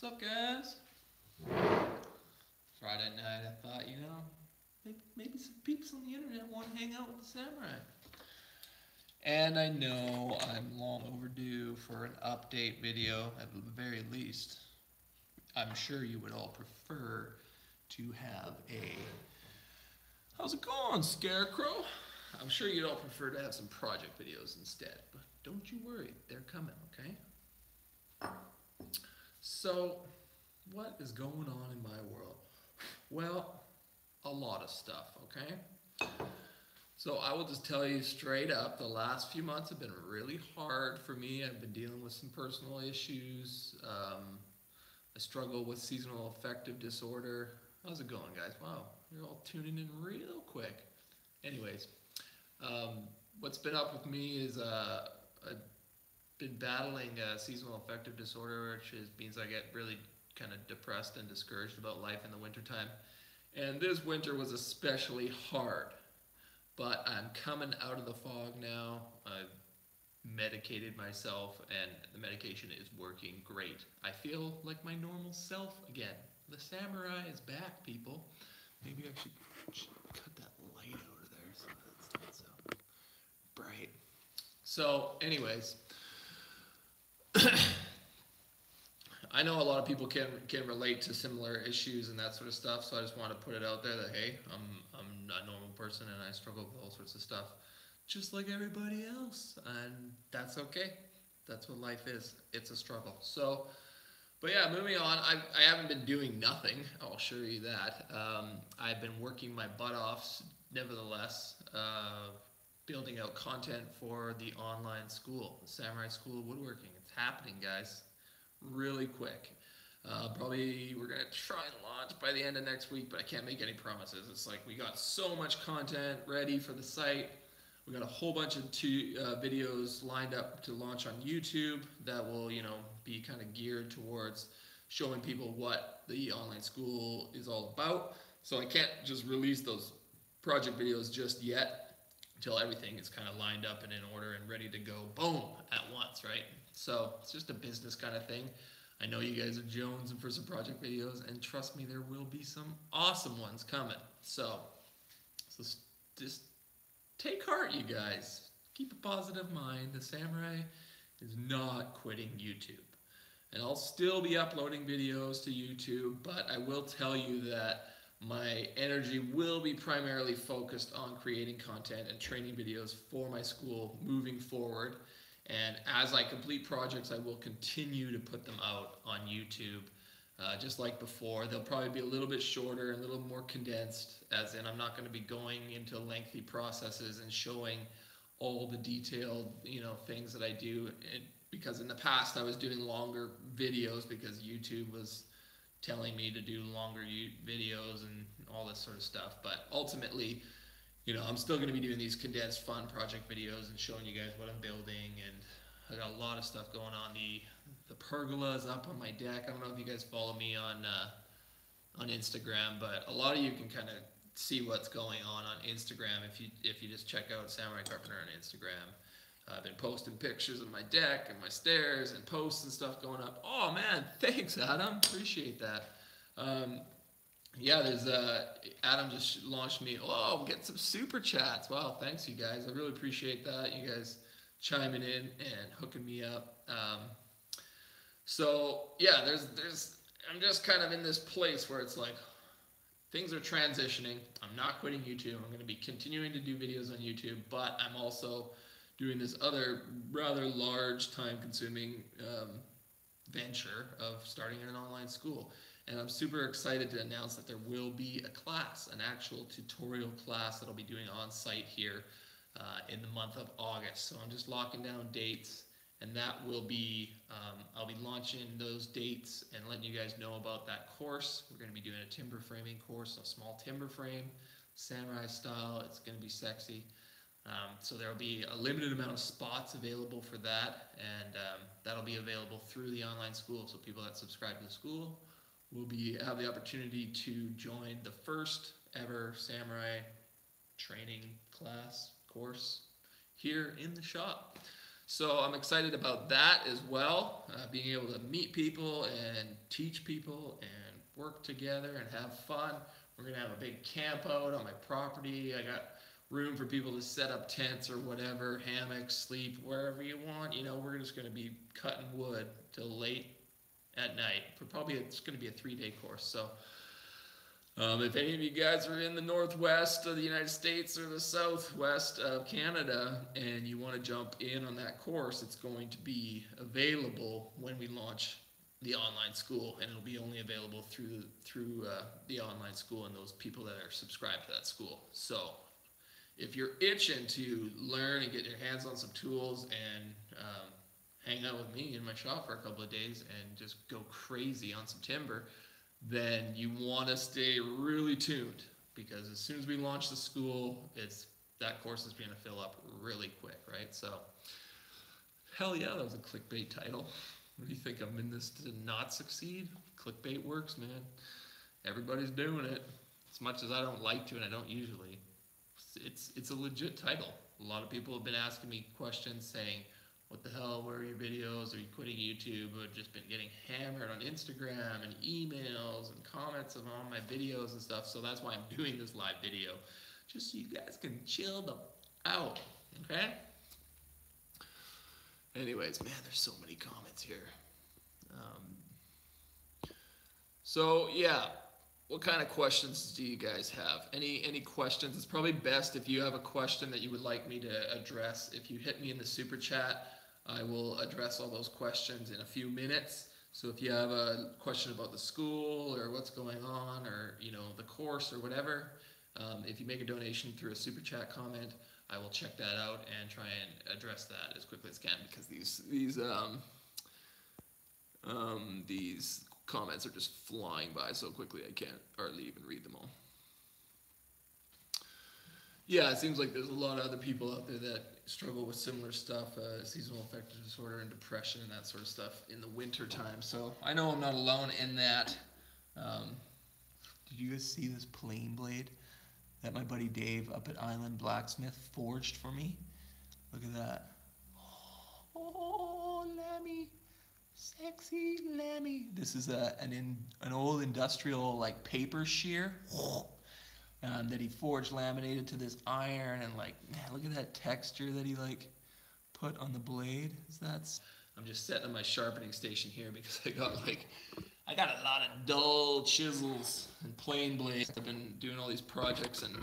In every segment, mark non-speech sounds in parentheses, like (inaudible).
What's up, guys? Friday night, I thought, you know, maybe, maybe some peeps on the internet want to hang out with the samurai. And I know I'm long overdue for an update video, at the very least. I'm sure you would all prefer to have a. How's it going, Scarecrow? I'm sure you'd all prefer to have some project videos instead, but don't you worry, they're coming, okay? So, what is going on in my world? Well, a lot of stuff, okay? So I will just tell you straight up, the last few months have been really hard for me. I've been dealing with some personal issues. Um, I struggle with seasonal affective disorder. How's it going, guys? Wow, you're all tuning in real quick. Anyways, um, what's been up with me is uh, I've been battling seasonal affective disorder, which is, means I get really kind of depressed and discouraged about life in the wintertime. And this winter was especially hard. But I'm coming out of the fog now. I've medicated myself, and the medication is working great. I feel like my normal self again. The samurai is back, people. Maybe I should cut that light over there so that it's not so bright. So, anyways. (coughs) I know a lot of people can can relate to similar issues and that sort of stuff. So I just want to put it out there that hey, I'm I'm a normal person and I struggle with all sorts of stuff, just like everybody else, and that's okay. That's what life is. It's a struggle. So, but yeah, moving on. I I haven't been doing nothing. (laughs) I'll show you that. Um, I've been working my butt off, nevertheless. Uh, building out content for the online school, the Samurai School of Woodworking. Happening, guys really quick. Uh, probably we're gonna try and launch by the end of next week, but I can't make any promises. It's like we got so much content ready for the site. We got a whole bunch of two uh, videos lined up to launch on YouTube that will, you know, be kind of geared towards showing people what the online school is all about. So I can't just release those project videos just yet until everything is kind of lined up and in order and ready to go boom at once, right? So it's just a business kind of thing. I know you guys are jonesing for some project videos, and trust me, there will be some awesome ones coming. So, so just take heart, you guys. Keep a positive mind. The Samurai is not quitting YouTube. And I'll still be uploading videos to YouTube, but I will tell you that my energy will be primarily focused on creating content and training videos for my school moving forward. And as I complete projects, I will continue to put them out on YouTube. Uh, just like before, they'll probably be a little bit shorter, and a little more condensed, as in I'm not going to be going into lengthy processes and showing all the detailed, you know, things that I do. Because in the past I was doing longer videos because YouTube was telling me to do longer videos and all this sort of stuff. But ultimately, you know, I'm still going to be doing these condensed fun project videos and showing you guys what I'm building. And I got a lot of stuff going on. The the pergola is up on my deck. I don't know if you guys follow me on uh, on Instagram, but a lot of you can kind of see what's going on on Instagram if you if you just check out Samurai Carpenter on Instagram. I've been posting pictures of my deck and my stairs and posts and stuff going up. Oh man, (laughs) thanks Adam, appreciate that. Um, yeah, there's uh, Adam just launched me. Oh, get some super chats. Wow, thanks you guys. I really appreciate that. You guys chiming in and hooking me up. Um, so yeah, there's there's I'm just kind of in this place where it's like things are transitioning. I'm not quitting YouTube. I'm going to be continuing to do videos on YouTube, but I'm also doing this other rather large, time-consuming um, venture of starting an online school. And I'm super excited to announce that there will be a class, an actual tutorial class that I'll be doing on site here uh, in the month of August. So I'm just locking down dates and that will be, um, I'll be launching those dates and letting you guys know about that course. We're going to be doing a timber framing course, a small timber frame, samurai style. It's going to be sexy. Um, so there will be a limited amount of spots available for that, and um, that'll be available through the online school. So people that subscribe to the school will be have the opportunity to join the first ever samurai training class course here in the shop. So I'm excited about that as well, uh, being able to meet people and teach people and work together and have fun. We're gonna have a big camp out on my property. I got room for people to set up tents or whatever, hammocks, sleep wherever you want. You know, we're just gonna be cutting wood till late at night. For probably it's gonna be a three-day course. So um, if any of you guys are in the northwest of the United States or the southwest of Canada and you want to jump in on that course, it's going to be available when we launch the online school, and it'll be only available through through uh, the online school and those people that are subscribed to that school. So, if you're itching to learn and get your hands on some tools and um, hang out with me in my shop for a couple of days and just go crazy on some timber then you want to stay really tuned because as soon as we launch the school, it's that course is going to fill up really quick, right? So, hell yeah, that was a clickbait title. What do you think? I'm in this to not succeed? Clickbait works, man. Everybody's doing it. As much as I don't like to, and I don't usually, it's it's a legit title. A lot of people have been asking me questions saying, what the hell, where are your videos? Are you quitting YouTube? I've just been getting hammered on Instagram and emails and comments of all my videos and stuff. So that's why I'm (laughs) doing this live video, just so you guys can chill the out, okay? Anyways, man, there's so many comments here. Um, so yeah, what kind of questions do you guys have? Any any questions? It's probably best if you have a question that you would like me to address. If you hit me in the super chat, I will address all those questions in a few minutes. So if you have a question about the school or what's going on or you know the course or whatever, um, if you make a donation through a super chat comment, I will check that out and try and address that as quickly as can because these these um, um, these comments are just flying by so quickly I can't hardly even read them all. Yeah, it seems like there's a lot of other people out there that struggle with similar stuff, uh, seasonal affective disorder and depression and that sort of stuff in the winter time. So I know I'm not alone in that. Um, did you guys see this plane blade that my buddy Dave up at Island Blacksmith forged for me? Look at that. Oh, Lemmy. Sexy Lemmy. This is a, an, in, an old industrial like paper shear um, that he forged laminated to this iron and like man, look at that texture that he like put on the blade. is That's I'm just setting up my sharpening station here because I got like I got a lot of dull chisels and plane blades. I've been doing all these projects and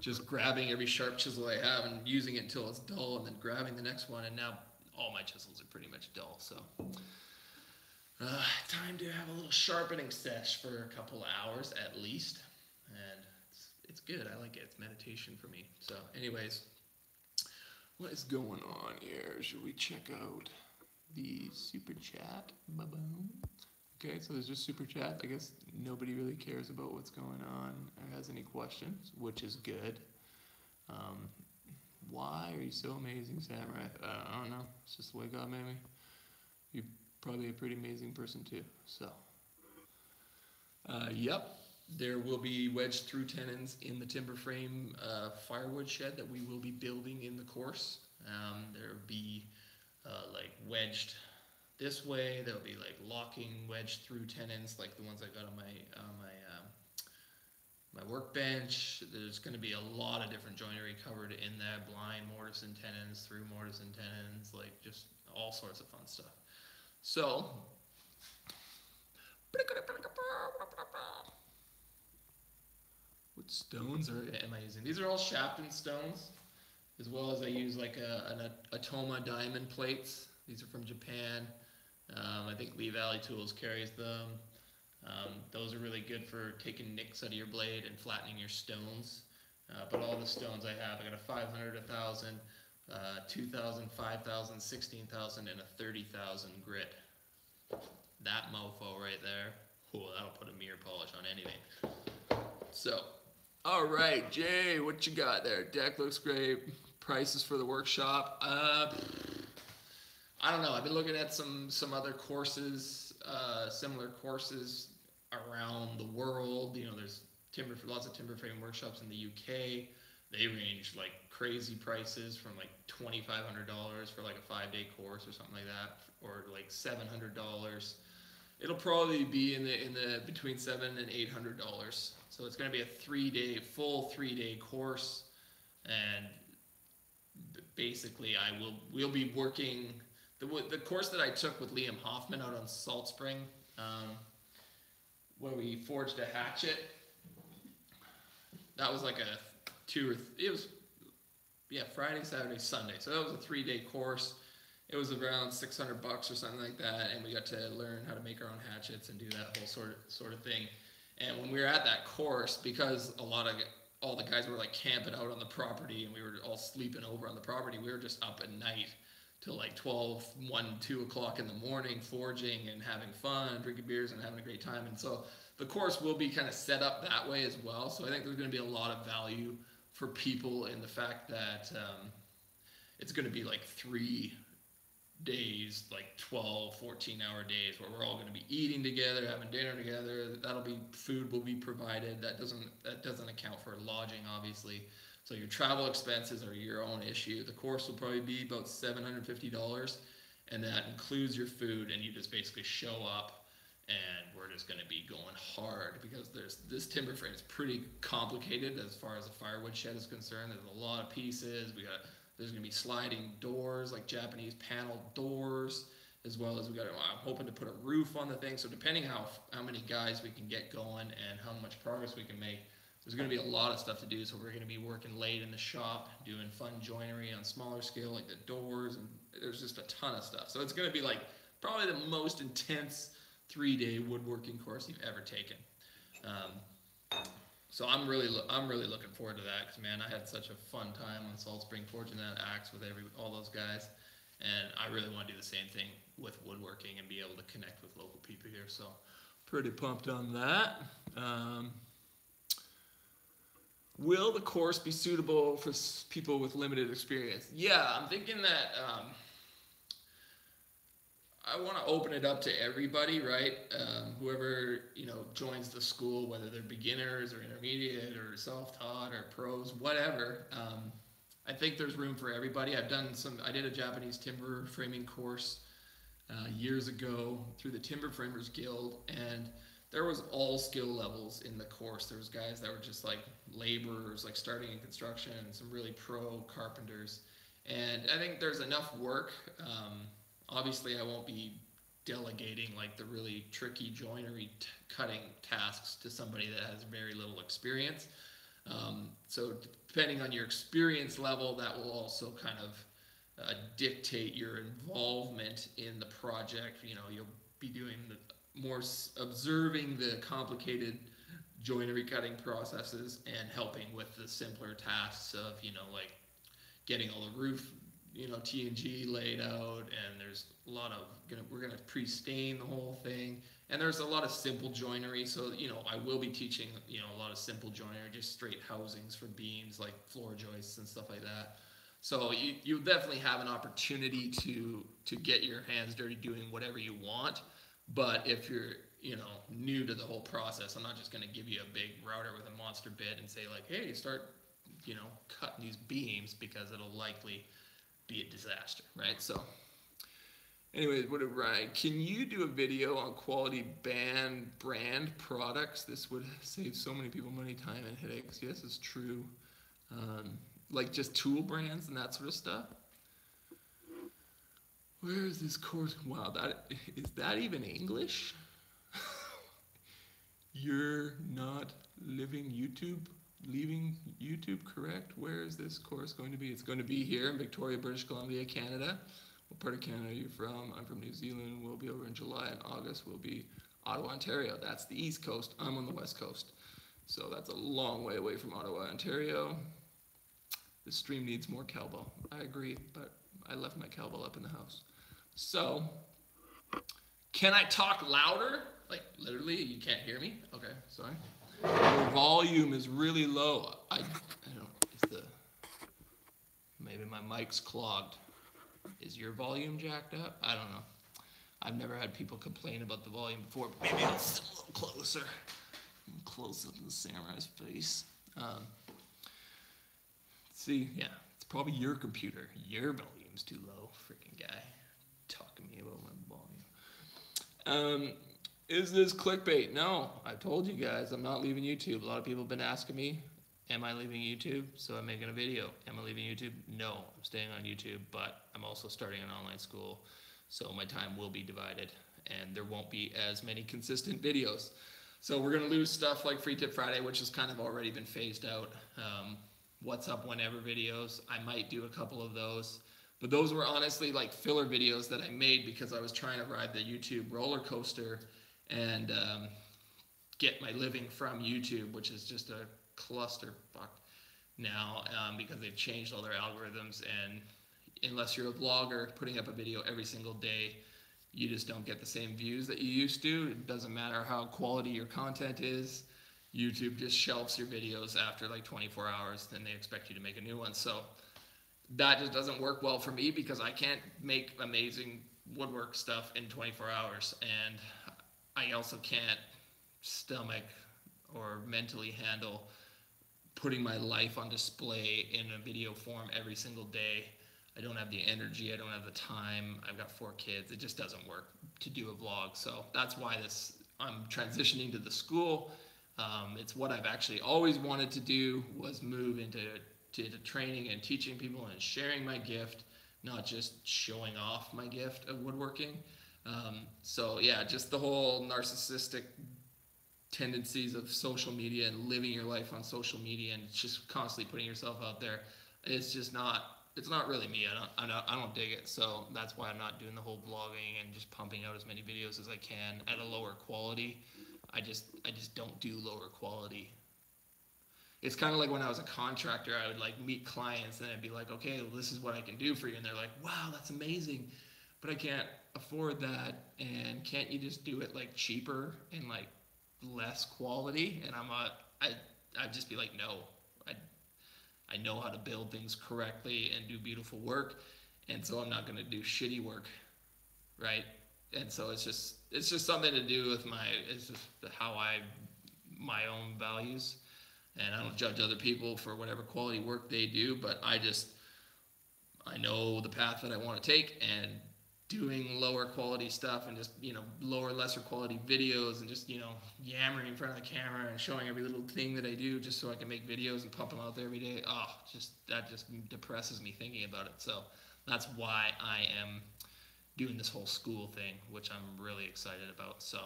just grabbing every sharp chisel I have and using it until it's dull and then grabbing the next one and now all my chisels are pretty much dull. So uh, time to have a little sharpening sesh for a couple hours at least. And it's good. I like it. It's meditation for me. So, anyways, what is going on here? Should we check out the super chat? Ba-boom. Okay, so there's just super chat. I guess nobody really cares about what's going on or has any questions, which is good. Um, why are you so amazing, Samurai? Uh, I don't know. It's just the way God made me. You're probably a pretty amazing person too. So, uh, yep. There will be wedged through tenons in the timber frame uh, firewood shed that we will be building in the course. Um, there will be uh, like wedged this way. There'll be like locking wedged through tenons like the ones I got on my on my um, my workbench. There's going to be a lot of different joinery covered in that blind mortise and tenons, through mortise and tenons, like just all sorts of fun stuff. So what stones are am I using? These are all Shapton stones, as well as I use like a, an Atoma diamond plates. These are from Japan. Um, I think Lee Valley Tools carries them. Um, those are really good for taking nicks out of your blade and flattening your stones. Uh, but all the stones I have, I got a 500, a 1000, uh, 2000, 5000, 16000, and a 30000 grit. That mofo right there, oh, that'll put a mirror polish on anything. So, all right, Jay, what you got there? Deck looks great. Prices for the workshop. Uh, I don't know. I've been looking at some some other courses, uh, similar courses around the world. You know, there's timber lots of timber frame workshops in the UK. they range like crazy prices from like twenty five hundred dollars for like a five day course or something like that, or like seven hundred dollars. It'll probably be in the in the between seven and eight hundred dollars. So it's going to be a three day full three day course, and basically I will we'll be working the the course that I took with Liam Hoffman out on Salt Spring, um, where we forged a hatchet. That was like a two or th- it was yeah Friday, Saturday, Sunday. So that was a three day course. It was around six hundred bucks or something like that, and we got to learn how to make our own hatchets and do that whole sort of sort of thing. And when we were at that course, because a lot of all the guys were like camping out on the property and we were all sleeping over on the property, we were just up at night till like 12, 1, 2 o'clock in the morning, forging and having fun, drinking beers and having a great time. And so the course will be kind of set up that way as well. So I think there's going to be a lot of value for people in the fact that um, it's going to be like three days, like 12, 14 hour days where we're all going to be eating together, having dinner together. That'll be food will be provided. That doesn't that doesn't account for lodging obviously. So your travel expenses are your own issue. The course will probably be about $750 and that includes your food and you just basically show up and we're just going to be going hard because there's this timber frame is pretty complicated as far as a firewood shed is concerned. There's a lot of pieces. We got there's going to be sliding doors like Japanese panel doors as well as we got I'm hoping to put a roof on the thing. So depending how how many guys we can get going and how much progress we can make, there's going to be a lot of stuff to do. So we're going to be working late in the shop, doing fun joinery on smaller scale like the doors and there's just a ton of stuff. So it's going to be like probably the most intense three day woodworking course you've ever taken. Um, so I'm really I'm really looking forward to that because man, I had such a fun time on Salt Spring forging that axe with every all those guys, and I really want to do the same thing with woodworking and be able to connect with local people here. So pretty pumped on that. Um, will the course be suitable for people with limited experience? Yeah, I'm thinking that. Um, I want to open it up to everybody, right? Um, whoever you know joins the school, whether they're beginners or intermediate or self-taught or pros, whatever. Um, I think there's room for everybody. I've done some. I did a Japanese timber framing course uh, years ago through the Timber Framers Guild, and there was all skill levels in the course. There was guys that were just like laborers, like starting in construction, some really pro carpenters. And I think there's enough work. Um, obviously I won't be delegating like the really tricky joinery cutting tasks to somebody that has very little experience. Um, so depending on your experience level, that will also kind of uh, dictate your involvement in the project. You know, you'll be doing the more observing the complicated joinery cutting processes and helping with the simpler tasks of you know like getting all the roof you know T&G laid out, and there's a lot of gonna, we're gonna pre-stain the whole thing, and there's a lot of simple joinery. So you know I will be teaching you know a lot of simple joinery, just straight housings for beams like floor joists and stuff like that. So you you definitely have an opportunity to to get your hands dirty doing whatever you want, but if you're you know new to the whole process, I'm not just gonna give you a big router with a monster bit and say like, hey, start you know cutting these beams because it'll likely be a disaster, right? So, anyways, what did Ryan? Can you do a video on quality band brand products? This would save so many people money, time, and headaches. Yes, it's true. Um, like just tool brands and that sort of stuff. Where is this course? Wow, that is that even English? (laughs) You're not living YouTube leaving YouTube, correct? Where is this course going to be? It's going to be here in Victoria, British Columbia, Canada. What part of Canada are you from? I'm from New Zealand. We'll be over in July and August. We'll be Ottawa, Ontario. That's the East Coast. I'm on the West Coast. So that's a long way away from Ottawa, Ontario. The stream needs more cowbell. I agree, but I left my cowbell up in the house. So, can I talk louder? Like, literally, you can't hear me? Okay, sorry. Your volume is really low. I, I don't, the, maybe my mic's clogged. Is your volume jacked up? I don't know. I've never had people complain about the volume before, maybe I'll sit a little closer. Close up the samurai's face. Um, See, yeah, it's probably your computer. Your volume's too low, freaking guy. Talking to me about my volume. Um, is this clickbait? No, I told you guys I'm not leaving YouTube. A lot of people have been asking me, am I leaving YouTube? So I'm making a video. Am I leaving YouTube? No, I'm staying on YouTube, but I'm also starting an online school. So my time will be divided and there won't be as many consistent (laughs) videos. So we're gonna lose stuff like Free Tip Friday, which has kind of already been phased out. Um, what's up whenever videos. I might do a couple of those. But those were honestly like filler videos that I made because I was trying to ride the YouTube roller coaster and um, get my living from YouTube, which is just a clusterfuck now um, because they've changed all their algorithms. And unless you're a blogger putting up a video every single day, you just don't get the same views that you used to. It doesn't matter how quality your content is. YouTube just shelves your videos after like 24 hours, then they expect you to make a new one. So that just doesn't work well for me because I can't make amazing woodwork stuff in 24 hours. And I also can't stomach or mentally handle putting my life on display in a video form every single day I don't have the energy, I don't have the time. I've got four kids. It just doesn't work to do a vlog. So that's why this I'm transitioning to the school. Um, it's what I've actually always wanted to do was move into to, to training and teaching people and sharing my gift, not just showing off my gift of woodworking. Um, so yeah, just the whole narcissistic tendencies of social media and living your life on social media and just constantly putting yourself out there. It's just not it's not really me. I don't, I don't, I don't dig it. So that's why I'm not doing the whole vlogging and just pumping out as many videos as I can at a lower quality. I just, I just don't do lower quality. It's kind of like when I was a contractor, I would like meet clients and I'd be like, okay, well, this is what I can do for you. And they're like, wow, that's amazing. But I can't afford that. And can't you just do it like cheaper and like less quality? And I'm a, I, I'd just be like, no, I I know how to build things correctly and do beautiful work, and so I'm not going to do shitty work, right? And so it's just it's just something to do with my it's just how I my own values, and I don't judge other people for whatever quality work they do, but I just I know the path that I want to take, and doing lower quality stuff and just you know lower lesser quality videos and just you know yammering in front of the camera and showing every little thing that I do just so I can make videos and pump them out there every day. Oh just that just depresses me thinking about it. So that's why I am doing this whole school thing which I'm really excited about. So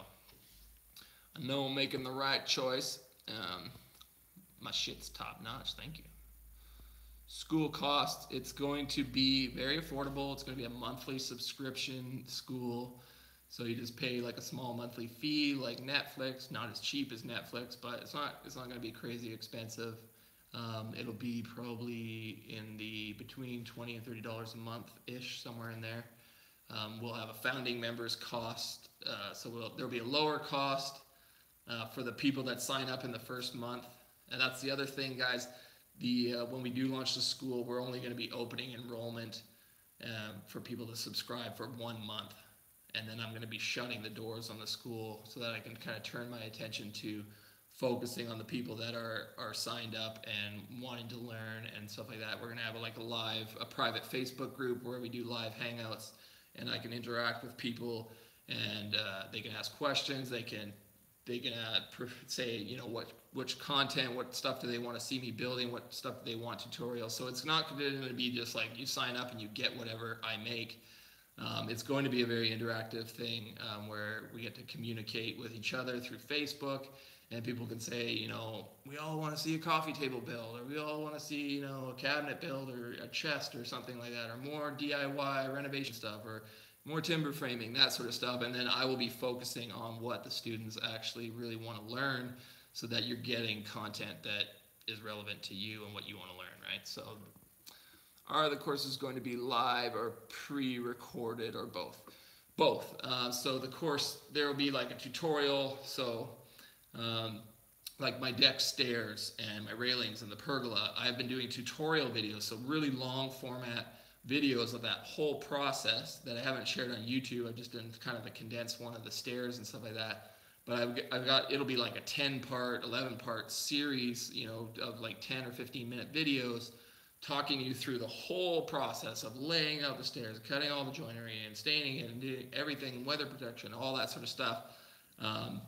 I know I'm making the right choice. Um, my shit's top notch. Thank you school cost, it's going to be very affordable. It's going to be a monthly subscription school. So you just pay like a small monthly fee, like Netflix. Not as cheap as Netflix, but it's not it's not going to be crazy expensive. Um, it'll be probably in the between twenty and thirty dollars a month ish, somewhere in there. Um, we'll have a founding members cost, uh, so we'll, there'll be a lower cost uh, for the people that sign up in the first month. And that's the other thing, guys the uh, when we do launch the school, we're only going to be opening enrollment um, for people to subscribe for one month, and then I'm going to be shutting the doors on the school so that I can kind of turn my attention to focusing on the people that are are signed up and wanting to learn and stuff like that. We're going to have a, like a live, a private Facebook group where we do live hangouts, and I can interact with people, and uh, they can ask questions. They can they can uh, say you know what which content what stuff do they want to see me building what stuff do they want tutorials. So it's not going to be just like you sign up and you get whatever i make. Um, it's going to be a very interactive thing um, where we get to communicate with each other through facebook and people can say you know we all want to see a coffee table build or we all want to see you know a cabinet build or a chest or something like that or more diy renovation stuff or more timber framing, that sort of stuff. And then I will be focusing on what the students actually really want to learn so that you're getting content that is relevant to you and what you want to learn, right? So are the courses going to be live or pre-recorded or both? Both. Uh, so the course, there will be like a tutorial. So um, like my deck stairs and my railings and the pergola, I've been doing tutorial videos, so really long format videos of that whole process that I haven't shared on YouTube. I've just done kind of a condensed one of the stairs and stuff like that. But I've, I've got, it'll be like a 10 part, 11 part series, you know, of like 10 or 15 minute videos talking you through the whole process of laying out the stairs, cutting all the joinery and staining it and doing everything, weather protection, all that sort of stuff. Um,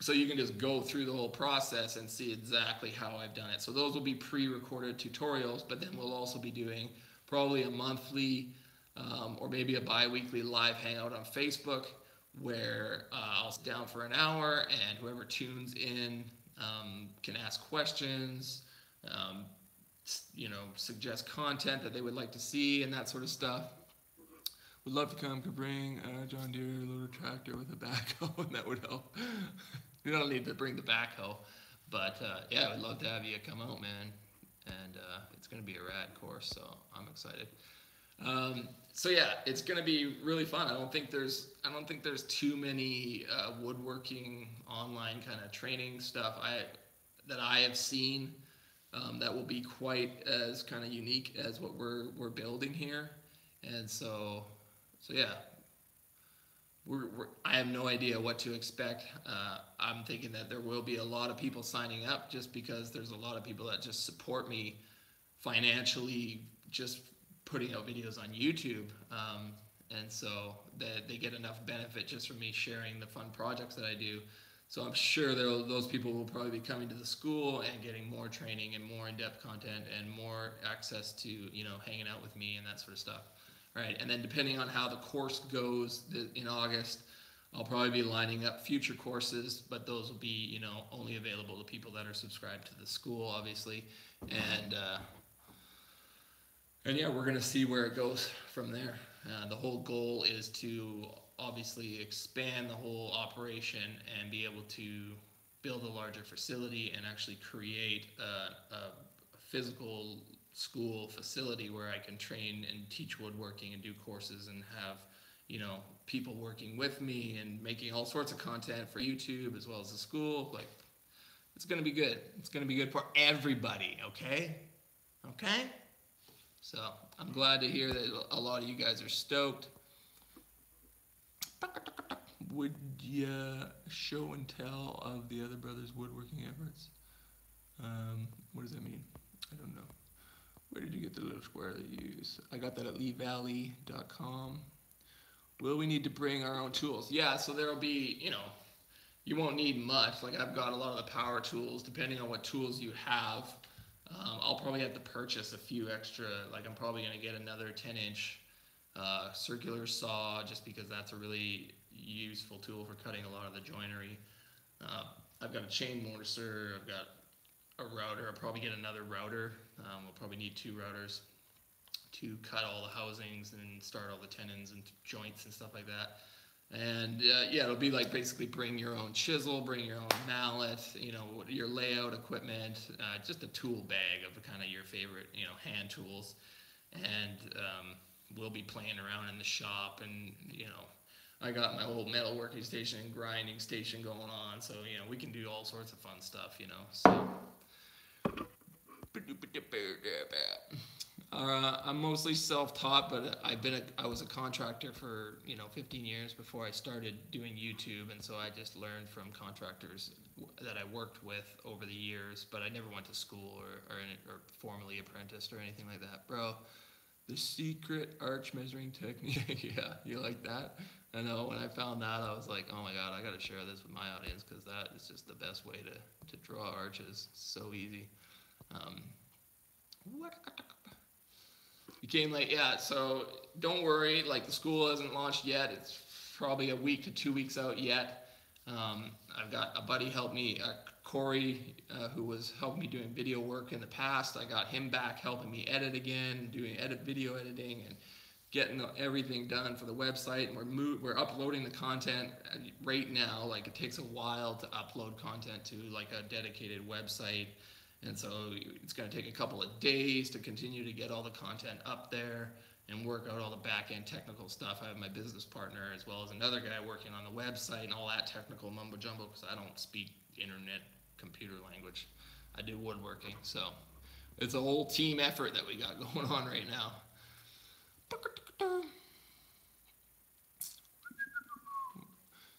so you can just go through the whole process and see exactly how I've done it. So those will be pre-recorded tutorials, but then we'll also be doing probably a monthly um, or maybe a bi-weekly live hangout on Facebook where uh, I'll sit down for an hour and whoever tunes in um, can ask questions, um, you know, suggest content that they would like to see and that sort of stuff. Would love to come to bring a John Deere loader tractor with a (laughs) backhoe, and that would help. (laughs) you don't need to bring the backhoe, but uh, yeah, I'd love to have you come out, man. And uh, it's going to be a rad course, so I'm excited. Um, so yeah, it's going to be really fun. I don't think there's I don't think there's too many uh, woodworking online kind of training stuff I that I have seen um, that will be quite as kind of unique as what we're we're building here. And so so yeah, we're, we're, I have no idea what to expect. Uh, I'm thinking that there will be a lot of people signing up just because there's a lot of people that just support me financially, just putting out videos on YouTube. Um, and so that they get enough benefit just from me sharing the fun projects that I do. So I'm sure those people will probably be coming to the school and getting more training and more in-depth content and more access to you know hanging out with me and that sort of stuff right? And then depending on how the course goes in August, I'll probably be lining up future courses, but those will be, you know, only available to people that are subscribed to the school, obviously. And uh, and yeah, we're gonna see where it goes from there. Uh, the whole goal is to obviously expand the whole operation and be able to build a larger facility and actually create a, a physical school facility where I can train and teach woodworking and do courses and have, you know, people working with me and making all sorts of content for YouTube as well as the school. Like, it's to be good. It's to be good for everybody, okay? Okay? So I'm glad to hear that a lot of you guys are stoked. Would you show and tell of the other brothers' woodworking efforts? Um, what does that mean? I don't know. Where did you get the little square that you use? I got that at leevalley.com. Will we need to bring our own tools? Yeah, so there'll be, you know, you won't need much. Like I've got a lot of the power tools, depending on what tools you have. Um, I'll probably have to purchase a few extra. Like I'm probably gonna get another 10 inch uh, circular saw just because that's a really useful tool for cutting a lot of the joinery. Uh, I've got a chain mortiser. I've got a router. I'll probably get another router. Um, we'll probably need two routers to cut all the housings and start all the tenons and joints and stuff like that. And uh, yeah, it'll be like basically bring your own chisel, bring your own mallet, you know, your layout equipment, uh, just a tool bag of kind of your favorite, you know, hand tools. And um, we'll be playing around in the shop and, you know, I got my whole metalworking station and grinding station going on. So, you know, we can do all sorts of fun stuff, you know. So uh, I'm mostly self-taught, but I've been a, I was a contractor for you know 15 years before I started doing YouTube, and so I just learned from contractors that I worked with over the years. But I never went to school or or, or formally apprenticed or anything like that, bro. The secret arch measuring technique. (laughs) yeah, you like that? I know. When I found that, I was like, oh my god, I got to share this with my audience because that is just the best way to to draw arches. So easy. Um, you came late, yeah. So don't worry, like the school hasn't launched yet. It's probably a week to two weeks out yet. Um, I've got a buddy help me, uh, Corey, uh, who was helping me doing video work in the past. I got him back helping me edit again, doing edit video editing and getting everything done for the website. And we're mo- we're uploading the content right now. Like it takes a while to upload content to like a dedicated website. And so it's going to take a couple of days to continue to get all the content up there and work out all the back end technical stuff. I have my business partner as well as another guy working on the website and all that technical mumbo jumbo because I don't speak internet computer language. I do woodworking. So it's a whole team effort that we got (laughs) going on right now.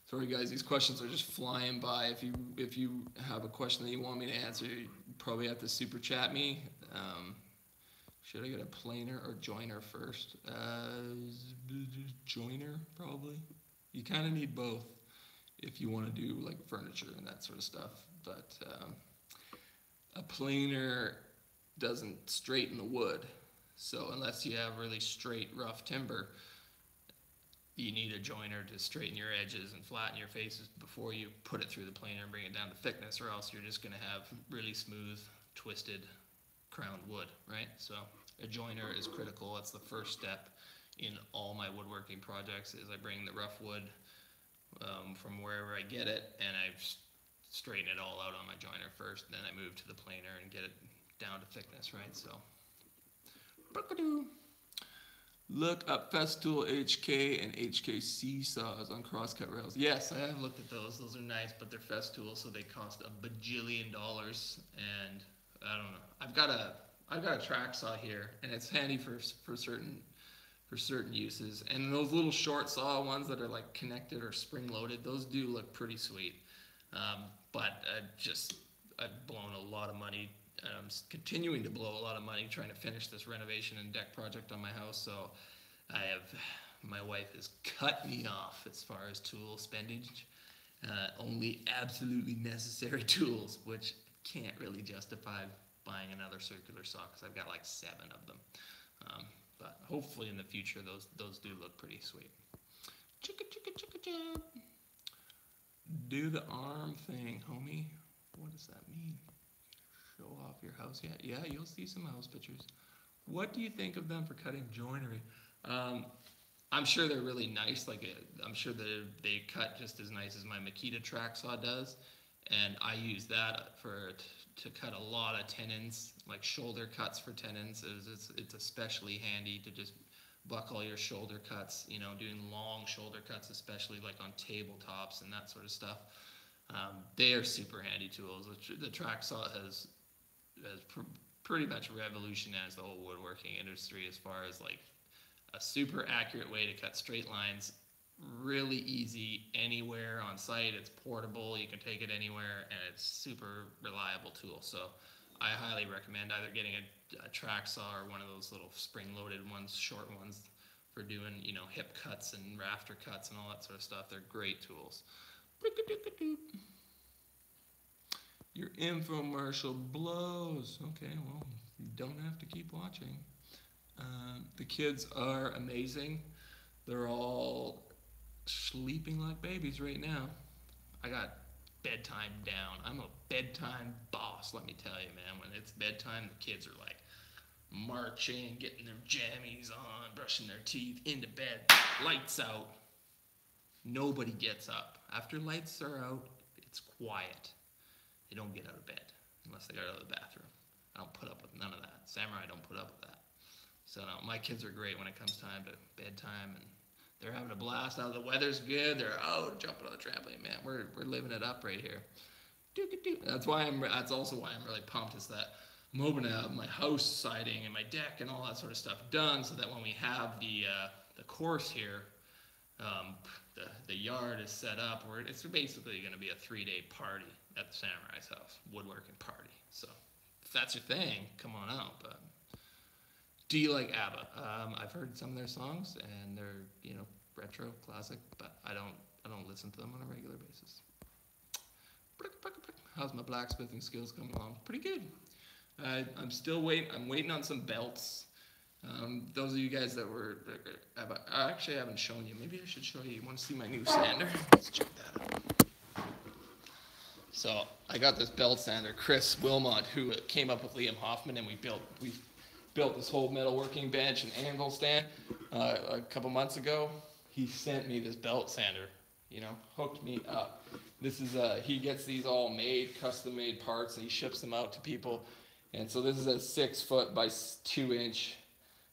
Sorry guys, these questions are just flying by. If you if you have a question that you want me to answer, probably have to super chat me. Um, Should I get a planer or joiner first? Uh, joiner, probably. You kind of need both if you want to do like furniture and that sort of stuff. But um, a planer doesn't straighten the wood. So unless you have really straight, rough timber, you need a joiner to straighten your edges and flatten your faces before you put it through the planer and bring it down to thickness, or else you're just going to have really smooth, twisted, crowned wood, right? So a joiner is critical. That's the first step in all my woodworking projects. Is I bring the rough wood um, from wherever I get it, and I straighten it all out on my joiner first. Then I move to the planer and get it down to thickness, right? So. Look up Festool HK and HKC saws on crosscut rails. Yes, I have looked at those. Those are nice, but they're Festool, so they cost a bajillion dollars. And I don't know. I've got a I've got a track saw here, and it's handy for for certain for certain uses. And those little short saw ones that are like connected or spring loaded, those do look pretty sweet. Um, but I just I've blown a lot of money I'm continuing to blow a lot of money trying to finish this renovation and deck project on my house. So I have, my wife has cut me off as far as tool spending. Uh, only absolutely necessary (laughs) tools, which can't really justify buying another circular saw because I've got like seven of them. Um, but hopefully in the future those those do look pretty sweet. Chicka chicka chicka chicka. Do the arm thing, homie. What does that mean? Show off your house yet? Yeah, you'll see some house pictures. What do you think of them for cutting joinery? Um, I'm sure they're really nice. Like uh, I'm sure that they cut just as nice as my Makita track saw does, and I use that for to cut a lot of tenons, like shoulder cuts for tenons. It's, it's, it's especially handy to just buckle your shoulder cuts. You know, doing long shoulder cuts, especially like on tabletops and that sort of stuff. Um, they are super handy tools. The, the track saw has has pr- pretty much revolutionized the whole woodworking industry as far as like a super accurate way to cut straight lines really easy anywhere on site. It's portable. You can take it anywhere and it's super reliable tool. So i highly recommend either getting a, a track saw or one of those little spring loaded ones short ones for doing you know hip cuts and rafter cuts and all that sort of stuff. They're great tools your infomercial blows. Okay, well, you don't have to keep watching. Uh, the kids are amazing. They're all sleeping like babies right now. I got bedtime down. I'm a bedtime boss, let me tell you, man. When it's bedtime, the kids are like marching, getting their jammies on, brushing their teeth, into bed, lights out. Nobody gets up. After lights are out, it's quiet. They don't get out of bed unless they go of the bathroom. I don't put up with none of that. Samurai don't put up with that. So no, my kids are great when it comes time to bedtime, and they're having a blast. Now the weather's good. They're out jumping on the trampoline. Man, we're we're living it up right here. That's why I'm. That's also why I'm really pumped. Is that I'm hoping to have my house siding and my deck and all that sort of stuff done, so that when we have the uh, the course here, um, the the yard is set up. Where it's basically going to be a three day party at the Samurai's house, woodworking party. So if that's your thing, come on out. But do you like ABBA? Um, I've heard some of their songs, and they're you know retro, classic, but I don't I don't listen to them on a regular basis. How's my blacksmithing skills coming along? Pretty good. Uh, I'm still waiting. I'm waiting on some belts. Um, those of you guys that were, I actually haven't shown you. Maybe I should show you. You want to see my new sander? Let's check that out. So I got this belt sander, Chris Wilmot, who came up with Liam Hoffman, and we built we built this whole metalworking bench and anvil stand uh, a couple months ago. He sent me this belt sander, you know, hooked me up. This is uh, he gets these all made, custom made parts, and he ships them out to people. And so this is a six foot by two inch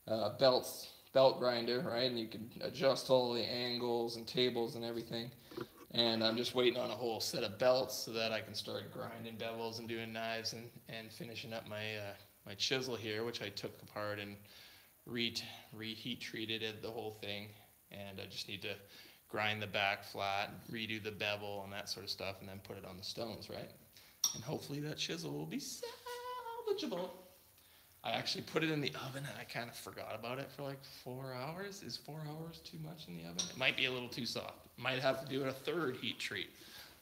uh, belts belt grinder, right? And you can adjust all the angles and tables and everything and I'm just waiting on a whole set of belts so that I can start grinding bevels and doing knives and, and finishing up my uh, my chisel here, which I took apart and re reheat treated it, the whole thing, and I just need to grind the back flat, redo the bevel and that sort of stuff, and then put it on the stones, right? And hopefully that chisel will be salvageable. I actually put it in the oven and I kind of forgot about it for like four hours. Is four hours too much in the oven? It might be a little too soft. Might have to do a third heat treat,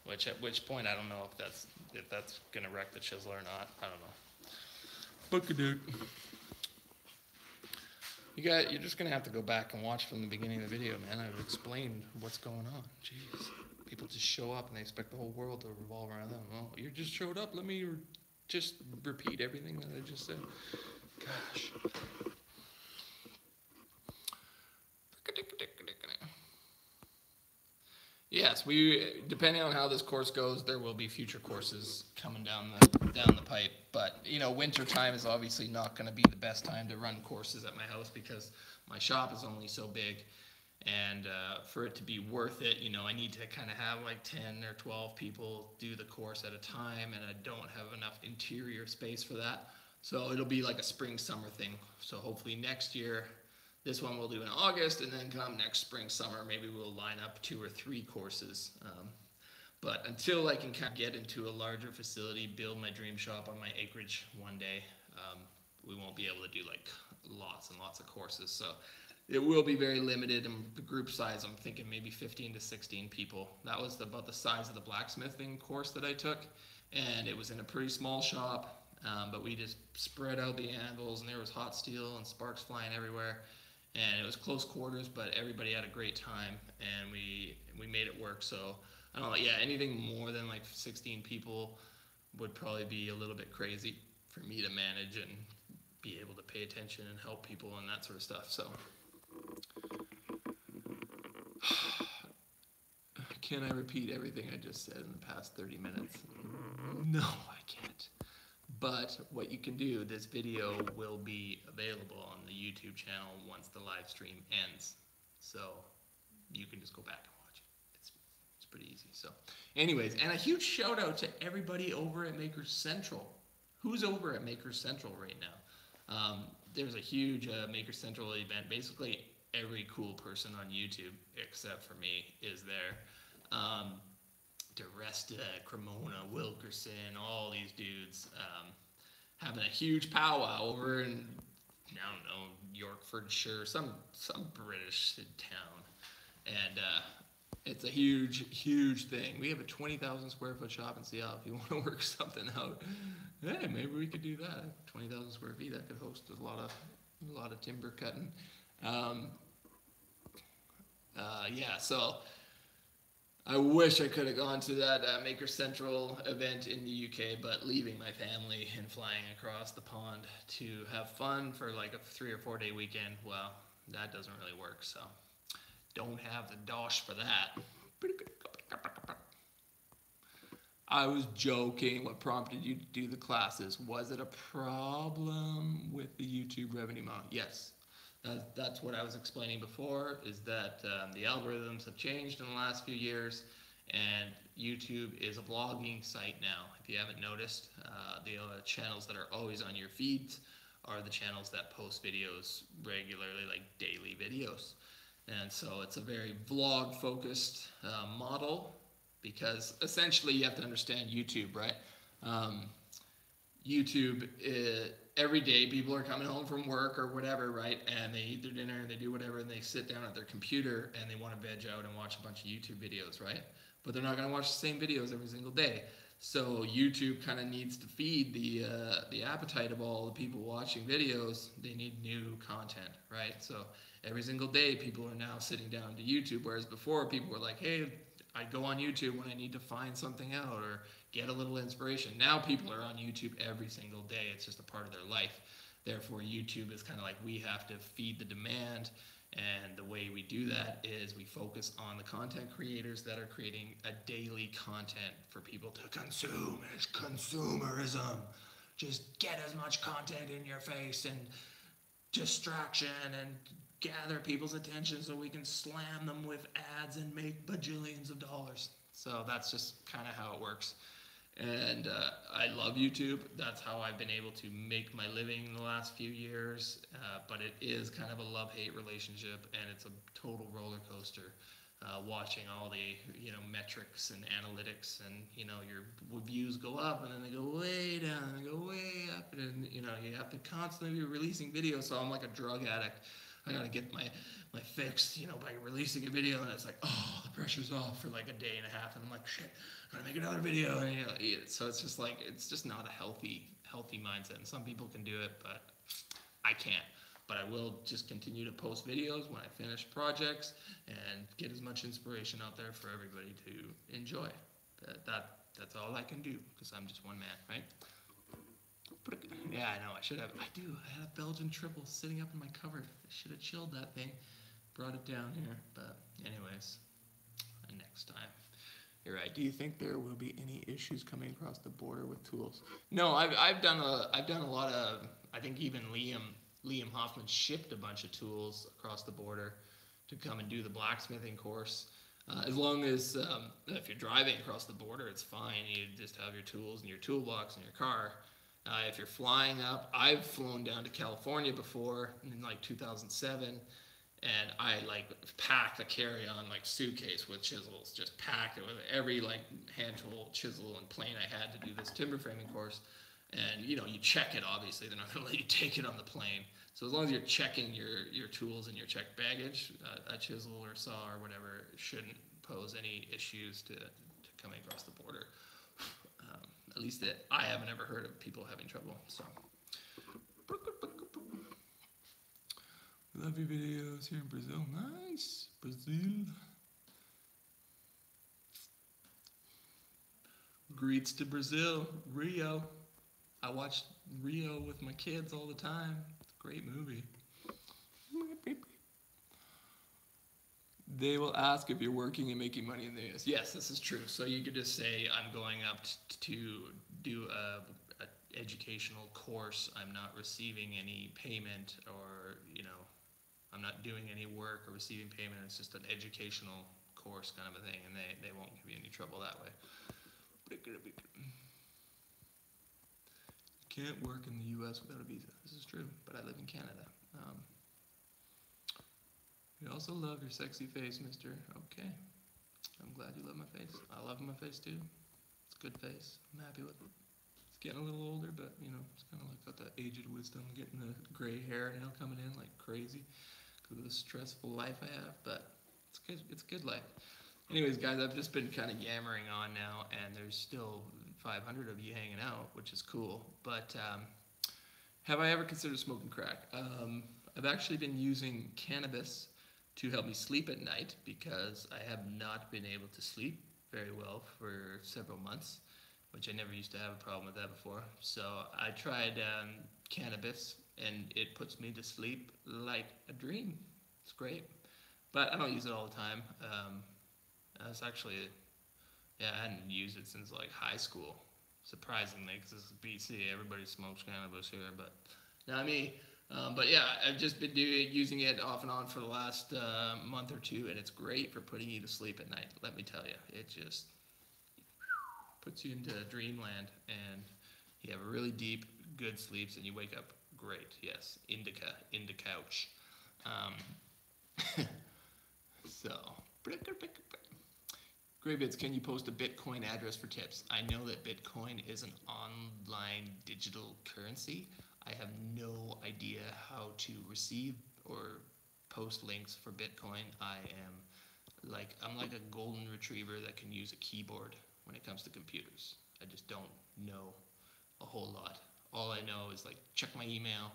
which at which point I don't know if that's if that's gonna wreck the chisel or not. I don't know. Book You got. You're just gonna have to go back and watch from the beginning of the video, man. I've explained what's going on. Jeez, people just show up and they expect the whole world to revolve around them. Well, you just showed up. Let me just repeat everything that I just said. Gosh. Yes, we depending on how this course goes, there will be future courses coming down the down the pipe. But you know, winter time is obviously not going to be the best time to run courses at my house because my shop is only so big, and uh, for it to be worth it, you know, I need to kind of have like ten or twelve people do the course at a time, and I don't have enough interior space for that. So it'll be like a spring summer thing. So hopefully next year this one we'll do in August, and then come next spring, summer, maybe we'll line up two or three courses. Um, but until I can kind of get into a larger facility, build my dream shop on my acreage one day, um, we won't be able to do like lots and lots of courses. So it will be very limited. And the group size, I'm thinking maybe 15 to 16 people. That was about the size of the blacksmithing course that I took, and it was in a pretty small shop. Um, but we just spread out the anvils, and there was hot steel and sparks flying everywhere and it was close quarters, but everybody had a great time, and we we made it work. So I don't know, yeah, anything more than like 16 people would probably be a little bit crazy for me to manage and be able to pay attention and help people and that sort of stuff. So. (sighs) Can I repeat everything I just said in the past 30 minutes? No, I can't. But what you can do, this video will be available on the YouTube channel once the live stream ends. So you can just go back and watch it. It's, it's pretty easy. So anyways, and a huge shout out to everybody over at Makers Central. Who's over at Makers Central right now? Um, there's a huge uh, Makers Central event. Basically, every cool person on YouTube, except for me, is there. Um, DiResta, Cremona, Wilkerson, all these dudes um, having a huge powwow over in I don't know Yorkshire, some some British town, and uh, it's a huge huge thing. We have a twenty thousand square foot shop in Seattle. If you (laughs) want to work something out, hey, maybe we could do that. Twenty thousand square feet that could host a lot of a lot of timber cutting. Um, uh, yeah, so I wish I could have gone to that uh, Maker Central event in the UK, but leaving my family and flying across the pond to have fun for like a three or four day weekend, well, that doesn't really work. So don't have the dosh for that. I was joking. What prompted you to do the classes? Was it a problem with the YouTube revenue model? Yes. That, that's what I was explaining before, is that um, the algorithms have changed in the last few years, and YouTube is a blogging site now. If you haven't noticed, uh, the uh, channels that are always on your feeds are the channels that post videos regularly, like daily videos. And so it's a very vlog focused uh, model because essentially you have to understand YouTube, right? Um, YouTube, it, every day people are coming home from work or whatever, right? And they eat their dinner and they do whatever and they sit down at their computer and they want to veg out and watch a bunch of YouTube videos, right? But they're not going to watch the same videos every single day. So YouTube kind of needs to feed the uh, the appetite of all the people watching videos. They need new content, right? So every single day, people are now sitting down to YouTube, whereas before people were like, "Hey, I go on YouTube when I need to find something out or get a little inspiration. Now people are on YouTube every single day. It's just a part of their life. Therefore, YouTube is kind of like we have to feed the demand. And the way we do that is we focus on the content creators that are creating a daily content for people to consume. It's consumerism. Just get as much content in your face and distraction and gather people's attention so we can slam them with ads and make bajillions of dollars. So that's just kind of how it works. And uh, I love YouTube. That's how I've been able to make my living in the last few years. Uh, but it is kind of a love hate relationship and it's a total roller coaster. uh, watching all the you know metrics and analytics, and you know your views go up and then they go way down and they go way up, and you know you have to constantly be releasing videos. So I'm like a drug addict. I gotta get my my fix, you know, by releasing a video, and it's like, oh, the pressure's off for like a day and a half, and I'm like, shit, I'm gonna make another video, and you know, so it's just like it's just not a healthy healthy mindset. And some people can do it, but I can't but I will just continue to post videos when I finish projects and get as much inspiration out there for everybody to enjoy. That, that that's all I can do because I'm just one man, right? Yeah, I know. I should have. I do. I had a Belgian triple sitting up in my cupboard. I should have chilled that thing, brought it down here. But anyways, next time. You're right. Do you think there will be any issues coming across the border with tools? No, I've, I've done a I've done a lot of. I think even Liam Liam Hoffman shipped a bunch of tools across the border to come and do the blacksmithing course. Uh, as long as um, if you're driving across the border, it's fine. You just have your tools and your toolbox in your car. Uh, if you're flying up, I've flown down to California before in like 2007, and I like packed a carry-on like suitcase with chisels, just packed it with every like hand tool, chisel, and plane I had to do this timber framing course. And you know you check it obviously they're not going (laughs) to let you take it on the plane. So as long as you're checking your your tools and your checked baggage uh, a chisel or saw or whatever shouldn't pose any issues to, to coming across the border at least that i haven't ever heard of people having trouble so. Love your videos here in brazil. Nice. Brazil. Greets to brazil. Rio. I watch Rio with my kids all the time. Great movie. They will ask if you're working and making money in the US. Yes, this is true. So you could just say, I'm going up to do a, a educational course. I'm not receiving any payment or, you know, I'm not doing any work or receiving payment. It's just an educational course kind of a thing, and they, they won't give you any trouble that way You can't work in the U.S. without a visa. This is true, but I live in Canada. Um, we also love your sexy face, mister. Okay. I'm glad you love my face. I love my face too. It's a good face. I'm happy with it. It's getting a little older, but you know, it's kind of like got that aged wisdom, getting the gray hair now coming in like crazy because of the stressful life I have. But it's good. It's good life. Anyways, guys, I've just been kind of yammering on now, and there's still 500 of you hanging out, which is cool. But um, have I ever considered smoking crack? Um, I've actually been using cannabis to help me sleep at night because I have not been able to sleep very well for several months, which I never used to have a problem with that before. So I tried um, cannabis and it puts me to sleep like a dream. It's great. But I don't use it all the time. Um, that's actually yeah, I hadn't used it since like high school. Surprisingly, because this is BC, everybody smokes cannabis here, but not me. Um, but yeah, I've just been doing using it off and on for the last uh, month or two, and it's great for putting you to sleep at night. Let me tell you, it just puts you into dreamland, and you have a really deep, good sleeps, and you wake up great. Yes, indica, indica couch. Um, (laughs) so. Graybits, can you post a Bitcoin address for tips? I know that Bitcoin is an online digital currency. I have no idea how to receive or post links for Bitcoin. I am like I'm like a golden retriever that can use a keyboard when it comes to computers. I just don't know a whole lot. All I know is like check my email,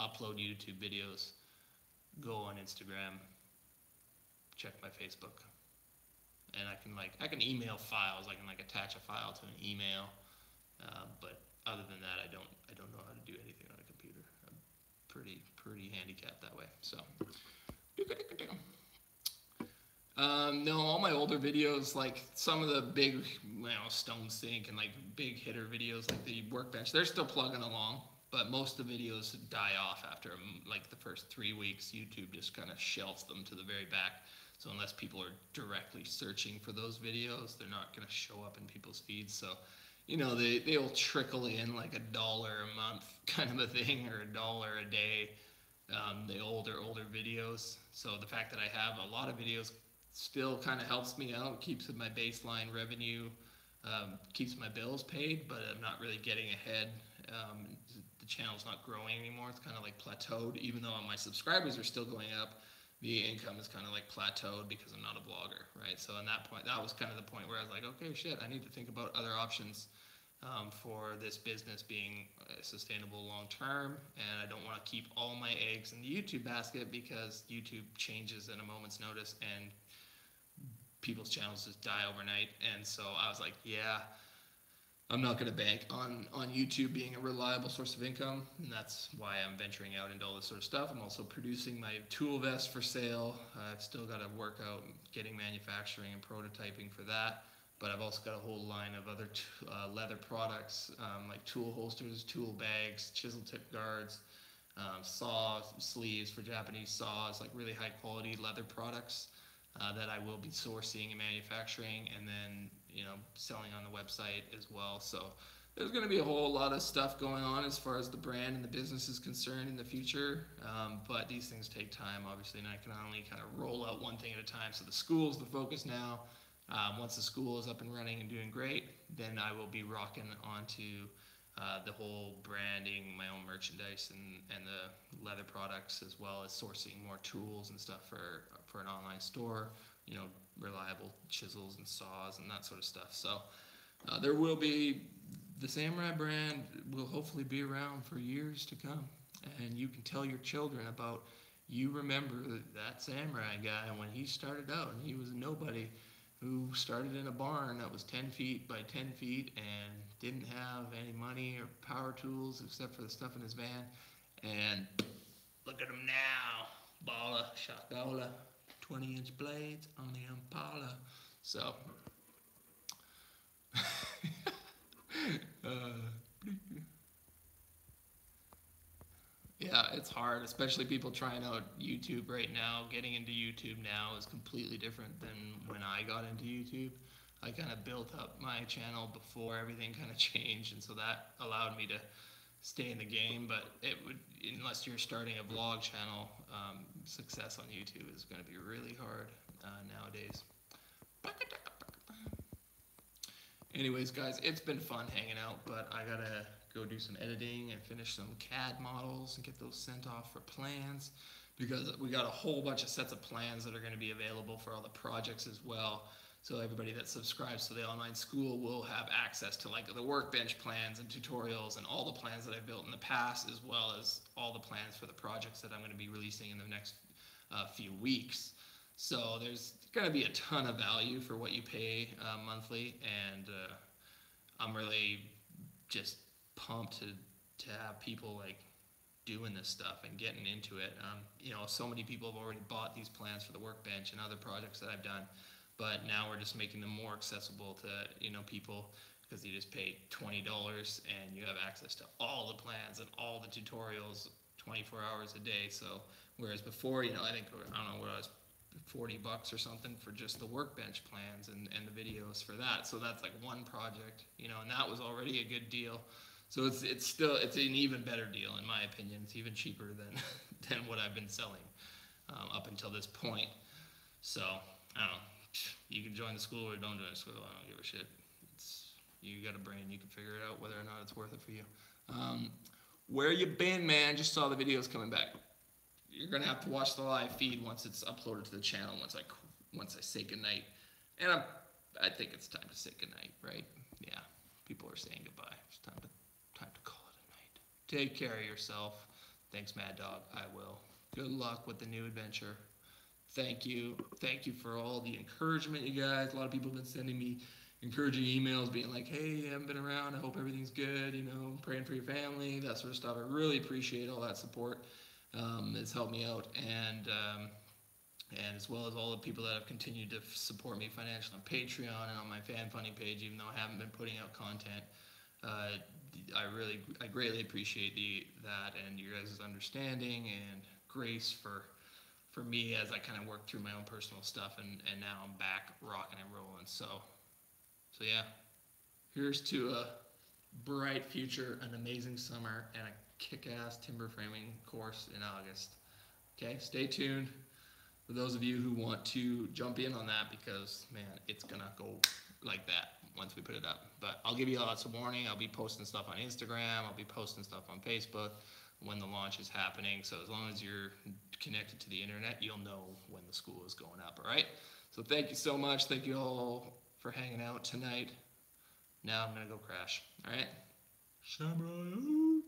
upload YouTube videos, go on Instagram, check my Facebook and I can like I can email files. I can like attach a file to an email, uh, but other than that, I don't I don't know how to do anything on a computer. I'm pretty pretty handicapped that way. So. Um, no, all my older videos, like some of the big, you know, Stone Sink and like big hitter videos, like the workbench, they're still plugging along. But most of the videos die off after like the first three weeks. YouTube just kind of shelves them to the very back. So unless people are directly searching for those videos, they're not going to show up in people's feeds. So, you know, they, they'll trickle in like a dollar a month (laughs) kind of a thing or a dollar a day, um, the older, older videos. So the fact that I have a lot of videos still kind of helps me out, keeps my baseline revenue, um, keeps my bills paid, but I'm not really getting ahead. Um, the channel's not growing anymore. It's kind of like plateaued, even though my subscribers are still going up. The income is kind of like plateaued because I'm not a blogger, right? So, in that point, that was kind of the point where I was like, okay, shit, I need to think about other options um, for this business being uh, sustainable long term. And I don't want to keep all my eggs in the YouTube basket because YouTube changes in a moment's notice and people's channels just die overnight. And so I was like, yeah, I'm not going to bank on on YouTube being a reliable source of income, and that's why I'm venturing out into all this sort of stuff. I'm also producing my tool vest for sale. I've still got to work out getting manufacturing and prototyping for that, but I've also got a whole line of other uh, leather products um, like tool holsters, tool bags, chisel tip guards, um, saw sleeves for Japanese saws, like really high quality leather products uh, that I will be sourcing and manufacturing, and then you know selling on the website as well. So there's going to be a whole lot of stuff going on as far as the brand and the business is concerned in the future. Um, but these things take time, obviously, and I can only kind of roll out one thing at a time. So the school's the focus now. Um, once the school is up and running and doing great, then I will be rocking onto uh, the whole branding, my own merchandise, and, and the leather products, as well as sourcing more tools and stuff for for an online store. You know, reliable chisels and saws and that sort of stuff. So uh, there will be the Samurai brand will hopefully be around for years to come, and you can tell your children about. You remember that samurai guy when he started out, and he was nobody who started in a barn that was 10 feet by 10 feet and didn't have any money or power tools except for the stuff in his van. And look at him now. Bala, Shakala, 20 inch blades on the Impala. So, (laughs) uh, yeah, it's hard, especially people trying out YouTube right now. Getting into YouTube now is completely different than when I got into YouTube. I kind of built up my channel before everything kind of (laughs) changed, and so that allowed me to stay in the game. But it would, unless you're starting a vlog channel, um, success on YouTube is going to be really hard uh, nowadays. Anyways, guys, it's been fun hanging out, but I gotta go do some editing and finish some CAD models and get those sent off for plans because we got a whole bunch of sets of plans that are going to be available for all the projects as well. So everybody that subscribes to the online school will have access to like the workbench plans and tutorials and all the plans that I've built in the past, as well as all the plans for the projects that I'm going to be releasing in the next uh, few weeks. So there's going to be a ton of value for what you pay uh, monthly, and uh, I'm really just pumped to to have people like doing this stuff and getting into it. Um, you know, so many people have already bought these plans for the workbench and other projects that I've done, but now we're just making them more accessible to you know people because you just pay twenty dollars and you have access to all the plans and all the tutorials 24 hours a day. So whereas before, you know, I think I don't know what I was 40 bucks or something for just the workbench plans and, and the videos for that. So that's like one project, you know, and that was already a good deal. So it's it's still it's an even better deal in my opinion. It's even cheaper than (laughs) than what I've been selling um, up until this point. So I don't know. You can join the school or don't join the school. I don't give a shit. It's you got a brain. You can figure it out whether or not it's worth it for you. Um, where you been, man? Just saw the videos coming back you're gonna have to watch the live feed once it's uploaded to the channel. Once I once I say goodnight, and I'm, I think it's time to say goodnight, right? Yeah, people are saying goodbye. It's time to time to call it a night. Take care of yourself. Thanks, Mad Dog. I will. Good luck with the new adventure. Thank you. Thank you for all the encouragement, you guys. A lot of people have been sending me encouraging emails, being like, "Hey, I haven't been around. I hope everything's good. You know, praying for your family, that sort of stuff." I really appreciate all that support um, has helped me out, and um, and as well as all the people that have continued to support me financially on Patreon and on my fan funding page, even though I haven't been putting out content. Uh, I really, I greatly appreciate the that and your guys' understanding and grace for for me as I kind of work through my own personal stuff, and and now I'm back rocking and rolling. So, so yeah, here's to a bright future, an amazing summer, and a kick-ass timber framing course in August. Okay, stay tuned. for those of you who want to jump in on that because man, it's gonna go like that once we put it up. But I'll give you lots of warning. I'll be posting stuff on Instagram. I'll be posting stuff on Facebook when the launch is happening. So as long as you're connected to the internet, you'll know when the school is going up. All right. So thank you so much. Thank you all for hanging out tonight. Now I'm gonna go crash. All right. Samurai.